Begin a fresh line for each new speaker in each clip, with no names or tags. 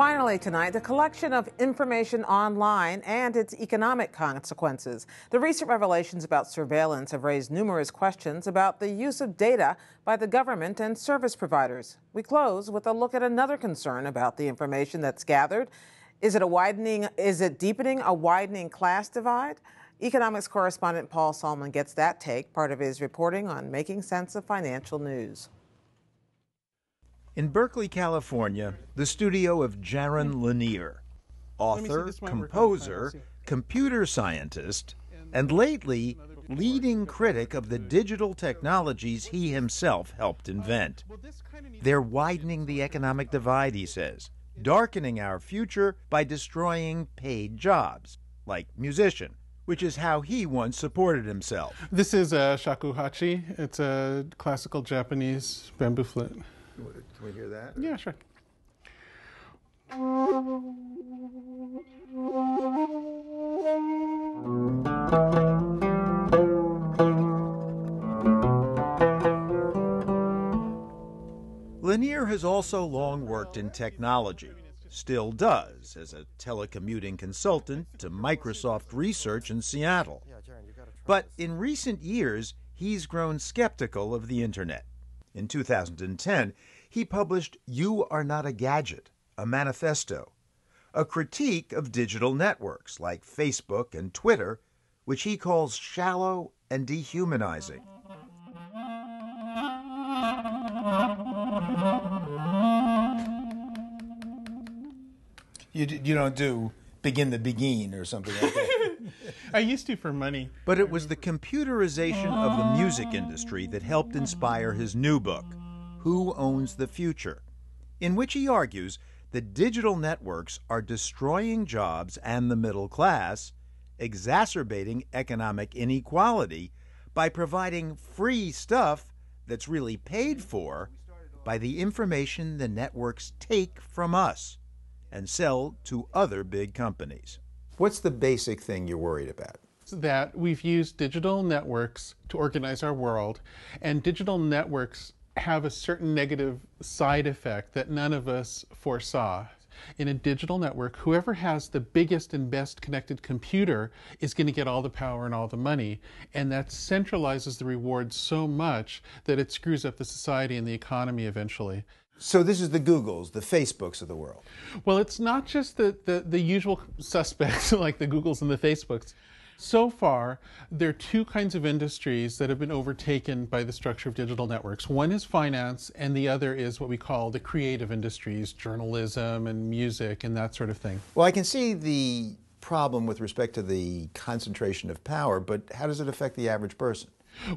Finally, tonight, the collection of information online and its economic consequences. The recent revelations about surveillance have raised numerous questions about the use of data by the government and service providers. We close with a look at another concern about the information that's gathered. Is it a widening, is it deepening a widening class divide? Economics correspondent Paul Solman gets that take, part of his reporting on making sense of financial news.
In Berkeley, California, the studio of Jaron Lanier, author, composer, computer scientist, and lately leading critic of the digital technologies he himself helped invent. They're widening the economic divide, he says, darkening our future by destroying paid jobs, like musician, which is how he once supported himself.
This is a shakuhachi. It's a classical Japanese bamboo flute.
Can we hear that?
Yeah, sure.
Lanier has also long worked in technology, still does as a telecommuting consultant to Microsoft Research in Seattle. But in recent years, he's grown skeptical of the Internet. In 2010, he published You Are Not a Gadget, a manifesto, a critique of digital networks like Facebook and Twitter, which he calls shallow and dehumanizing.
You, you don't do Begin the Beguine or something like that.
I used to for money.
But it was the computerization of the music industry that helped inspire his new book, who Owns the Future, in which he argues that digital networks are destroying jobs and the middle class, exacerbating economic inequality by providing free stuff that's really paid for by the information the networks take from us and sell to other big companies.
What's the basic thing you're worried about?
That we've used digital networks to organize our world, and digital networks have a certain negative side effect that none of us foresaw. In a digital network, whoever has the biggest and best connected computer is going to get all the power and all the money. And that centralizes the reward so much that it screws up the society and the economy eventually.
So this is the Googles, the Facebooks of the world.
Well, it's not just the, the, the usual suspects like the Googles and the Facebooks. So far, there are two kinds of industries that have been overtaken by the structure of digital networks. One is finance, and the other is what we call the creative industries, journalism and music and that sort of thing.
Well, I can see the problem with respect to the concentration of power, but how does it affect the average person?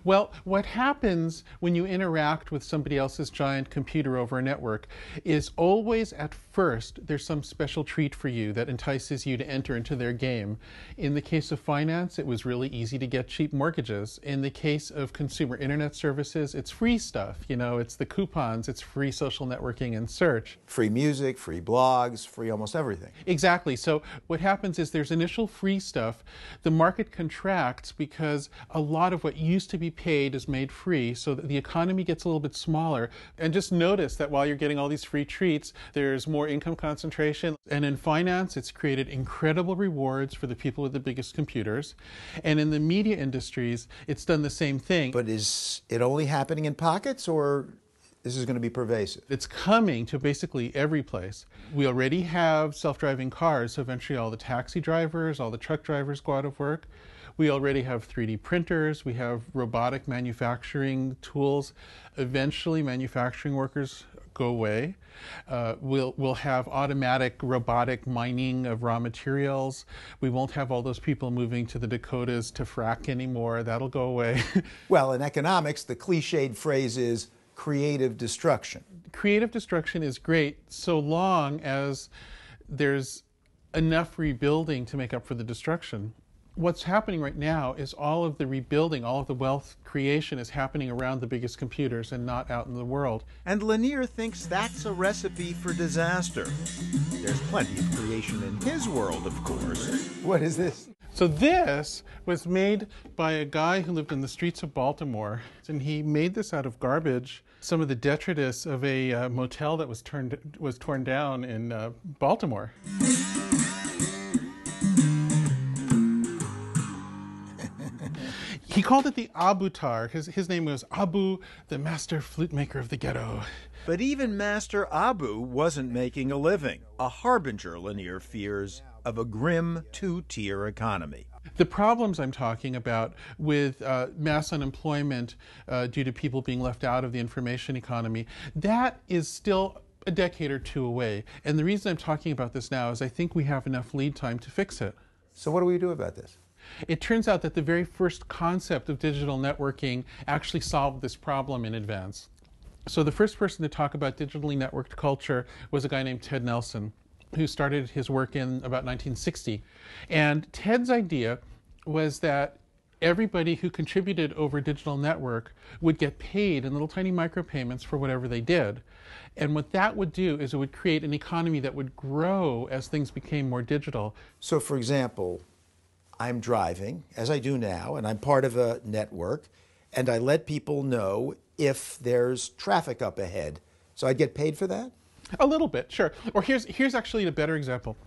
Well, what happens when you interact with somebody else's giant computer over a network is always at first there's some special treat for you that entices you to enter into their game. In the case of finance, it was really easy to get cheap mortgages. In the case of consumer internet services, it's free stuff. You know, it's the coupons, it's free social networking and search.
Free music, free blogs, free almost everything.
Exactly. So what happens is there's initial free stuff. The market contracts because a lot of what used to be paid is made free so that the economy gets a little bit smaller. And just notice that while you're getting all these free treats, there's more income concentration. And in finance, it's created incredible rewards for the people with the biggest computers. And in the media industries, it's done the same thing.
But is it only happening in pockets or this is going to be pervasive.
It's coming to basically every place. We already have self driving cars, so eventually all the taxi drivers, all the truck drivers go out of work. We already have 3D printers, we have robotic manufacturing tools. Eventually, manufacturing workers go away. Uh, we'll, we'll have automatic robotic mining of raw materials. We won't have all those people moving to the Dakotas to frack anymore. That'll go away.
well, in economics, the cliched phrase is creative destruction.
Creative destruction is great so long as there's enough rebuilding to make up for the destruction what's happening right now is all of the rebuilding, all of the wealth creation is happening around the biggest computers and not out in the world.
And Lanier thinks that's a recipe for disaster. There's plenty of creation in his world, of course.
What is this?
So this was made by a guy who lived in the streets of Baltimore, and he made this out of garbage. Some of the detritus of a uh, motel that was turned was torn down in uh, Baltimore. Called it the Abu-Tar. His, his name was Abu, the master flute maker of the ghetto.
But even Master Abu wasn't making a living, a harbinger, Lanier fears, of a grim two tier economy.
The problems I'm talking about with uh, mass unemployment uh, due to people being left out of the information economy, that is still a decade or two away. And the reason I'm talking about this now is I think we have enough lead time to fix it.
So, what do we do about this?
It turns out that the very first concept of digital networking actually solved this problem in advance. So, the first person to talk about digitally networked culture was a guy named Ted Nelson who started his work in about 1960. And Ted's idea was that everybody who contributed over digital network would get paid in little tiny micropayments for whatever they did. And what that would do is it would create an economy that would grow as things became more digital.
So, for example, I'm driving, as I do now, and I'm part of a network, and I let people know if there's traffic up ahead. So I'd get paid for that?
A little bit, sure. Or here's here's actually a better example.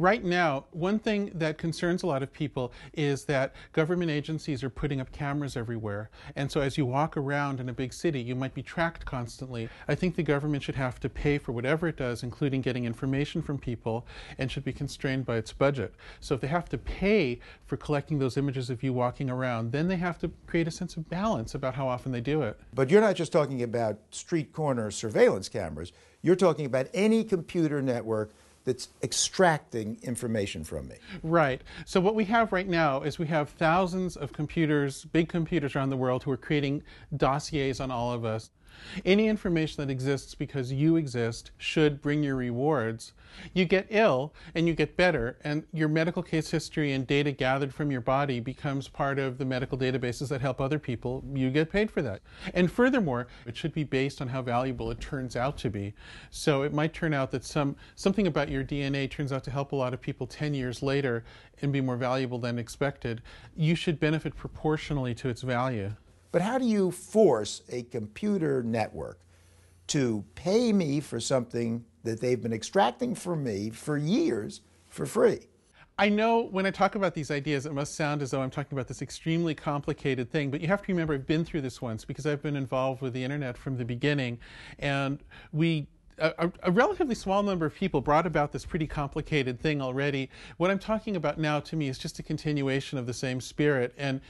Right now, one thing that concerns a lot of people is that government agencies are putting up cameras everywhere. And so as you walk around in a big city, you might be tracked constantly. I think the government should have to pay for whatever it does, including getting information from people, and should be constrained by its budget. So if they have to pay for collecting those images of you walking around, then they have to create a sense of balance about how often they do it.
But you're not just talking about street corner surveillance cameras. You're talking about any computer network that's extracting information from me.
Right. So what we have right now is we have thousands of computers, big computers around the world who are creating dossiers on all of us. Any information that exists because you exist should bring you rewards. You get ill and you get better, and your medical case history and data gathered from your body becomes part of the medical databases that help other people. You get paid for that. And furthermore, it should be based on how valuable it turns out to be. So it might turn out that some something about your DNA turns out to help a lot of people 10 years later and be more valuable than expected. You should benefit proportionally to its value.
But how do you force a computer network to pay me for something that they've been extracting from me for years for free?
I know when I talk about these ideas, it must sound as though I'm talking about this extremely complicated thing, but you have to remember I've been through this once because I've been involved with the internet from the beginning. And we a, a, relatively small number of people brought about this pretty complicated thing already. What I'm talking about now to me is just a continuation of the same spirit, and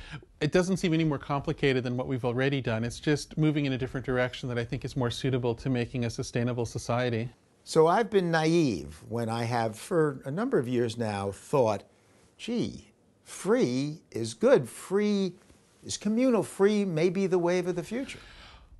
it doesn't seem any more complicated than what we've already done. It's just moving in a different direction that I think is more suitable to making a sustainable society.
So I've been naive when I have, for a number of years now, thought, gee, free is good. Free is communal. Free may be the wave of the future.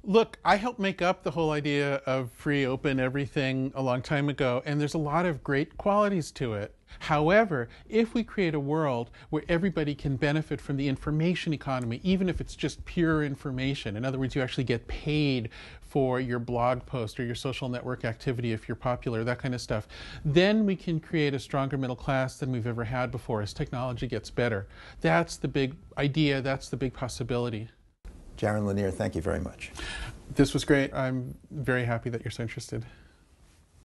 Look, I helped make up the whole idea of free, open everything a long time ago, and there's a lot of great qualities to it. However, if we create a world where everybody can benefit from the information economy, even if it's just pure information, in other words, you actually get paid for your blog post or your social network activity if you're popular, that kind of stuff, then we can create a stronger middle class than we've ever had before as technology gets better. That's the big idea, that's the big possibility.
Jaron Lanier, thank you very much.
This was great. I'm very happy that you're so interested.